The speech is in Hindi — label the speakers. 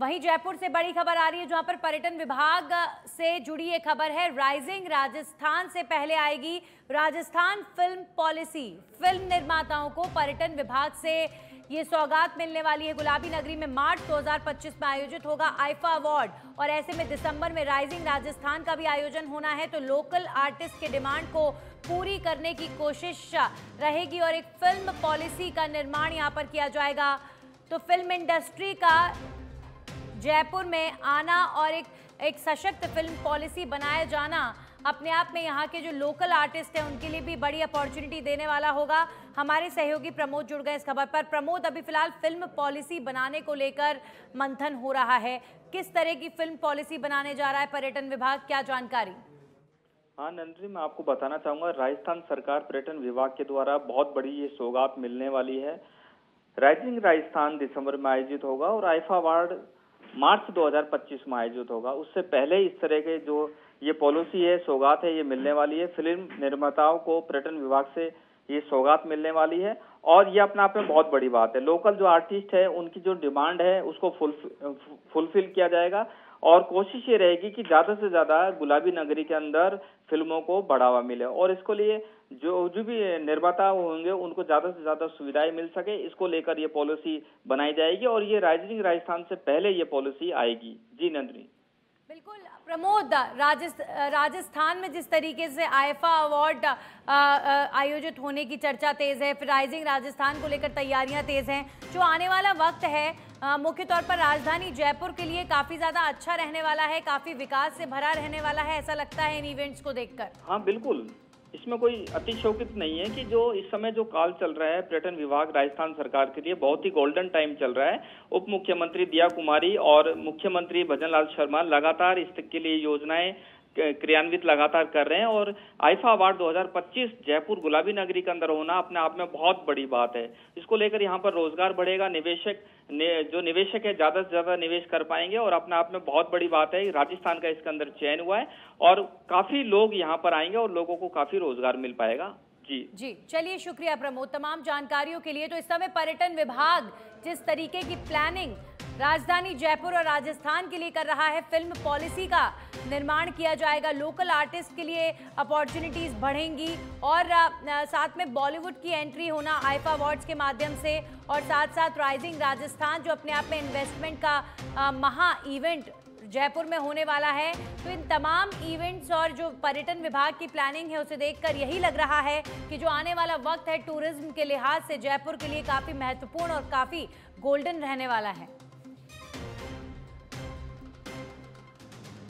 Speaker 1: वहीं जयपुर से बड़ी खबर आ रही है, जहाँ पर पर्यटन विभाग से जुड़ी ये खबर है, राइजिंग राजस्थान से पहले आएगी राजस्थान फ़िल्म पॉलिसी। फ़िल्म निर्माताओं को पर्यटन विभाग से ये सौगात मिलने वाली है। गुलाबी नगरी में मार्च 2025 में आयोजित होगा आईफा अवार्ड, और ऐसे में दिसंबर में राइजिंग राजस्थान का भी आयोजन होना है तो लोकल आर्टिस्ट के डिमांड को पूरी करने की कोशिश रहेगी, और एक फ़िल्म पॉलिसी का निर्माण यहाँ पर किया जाएगा। तो फ़िल्म इंडस्ट्री का जयपुर में आना और एक एक सशक्त फ़िल्म पॉलिसी बनाया जाना अपने आप में यहाँ के जो लोकल आर्टिस्ट हैं, उनके लिए भी बड़ी अपॉर्चुनिटी देने वाला होगा। हमारे सहयोगी प्रमोद जुड़ गए इस खबर पर। प्रमोद, अभी फ़िलहाल फ़िल्म पॉलिसी बनाने को लेकर मंथन हो रहा है। किस तरह की फ़िल्म पॉलिसी बनाने जा रहा है पर्यटन विभाग? क्या जानकारी?
Speaker 2: हाँ नंदरी, मैं आपको बताना चाहूँगा, राजस्थान सरकार पर्यटन विभाग के द्वारा बहुत बड़ी ये सौगात मिलने वाली है। राइजिंग राजस्थान दिसंबर में आयोजित होगा और आइफा अवार्ड मार्च 2025 में आयोजित होगा। उससे पहले इस तरह के जो ये पॉलिसी है, सौगात है, ये मिलने वाली है। फ़िल्म निर्माताओं को पर्यटन विभाग से ये सौगात मिलने वाली है। और ये अपने आप में बहुत बड़ी बात है। लोकल जो आर्टिस्ट है, उनकी जो डिमांड है, उसको फुलफिल किया जाएगा। और कोशिश ये रहेगी कि ज़्यादा से ज़्यादा गुलाबी नगरी के अंदर फ़िल्मों को बढ़ावा मिले और इसको लिए जो जो भी निर्माता होंगे, उनको ज़्यादा से ज़्यादा सुविधाएँ मिल सके। इसको लेकर ये पॉलिसी बनाई जाएगी और ये राइजिंग राजस्थान से पहले ये पॉलिसी आएगी। जी नंदनी।
Speaker 1: बिल्कुल, प्रमोद राजस्थान में जिस तरीके से आईफा अवार्ड आयोजित होने की चर्चा तेज है, फिर राइजिंग राजस्थान को लेकर तैयारियाँ तेज हैं। जो आने वाला वक्त है मुख्य तौर पर राजधानी जयपुर के लिए काफ़ी ज़्यादा अच्छा रहने वाला है, काफ़ी विकास से भरा रहने वाला है, ऐसा लगता है इन इवेंट्स को देखकर।
Speaker 2: हाँ बिल्कुल। इसमें कोई अतिशोकित नहीं है कि जो इस समय जो काल चल रहा है, पर्यटन विभाग राजस्थान सरकार के लिए बहुत ही गोल्डन टाइम चल रहा है। उप मुख्यमंत्री दिया कुमारी और मुख्यमंत्री भजन लाल शर्मा लगातार इसके लिए योजनाएँ क्रियान्वित लगातार कर रहे हैं और आईफा अवार्ड 2025 जयपुर गुलाबी नगरी के अंदर होना अपने आप में बहुत बड़ी बात है। इसको लेकर यहाँ पर रोज़गार बढ़ेगा, निवेशक जो निवेशक है, ज़्यादा से ज़्यादा निवेश कर पाएँगे और अपने आप में बहुत बड़ी बात है। राजस्थान का इसके अंदर चयन हुआ है और काफ़ी लोग यहाँ पर आएँगे और लोगों को काफ़ी रोज़गार मिल पाएगा। जी।
Speaker 1: जी, चलिए शुक्रिया प्रमोद, तमाम जानकारियों के लिए। तो इस समय पर्यटन विभाग जिस तरीके की प्लानिंग राजधानी जयपुर और राजस्थान के लिए कर रहा है फ़िल्म पॉलिसी का निर्माण किया जाएगा। लोकल आर्टिस्ट के लिए अपॉर्चुनिटीज़ बढ़ेंगी और साथ में बॉलीवुड की एंट्री होना आईफा अवार्ड्स के माध्यम से और साथ साथ राइजिंग राजस्थान जो अपने आप में इन्वेस्टमेंट का महा इवेंट जयपुर में होने वाला है। तो इन तमाम इवेंट्स और जो पर्यटन विभाग की प्लानिंग है, उसे देखकर यही लग रहा है कि जो आने वाला वक्त है टूरिज़्म के लिहाज से जयपुर के लिए काफ़ी महत्वपूर्ण और काफ़ी गोल्डन रहने वाला है।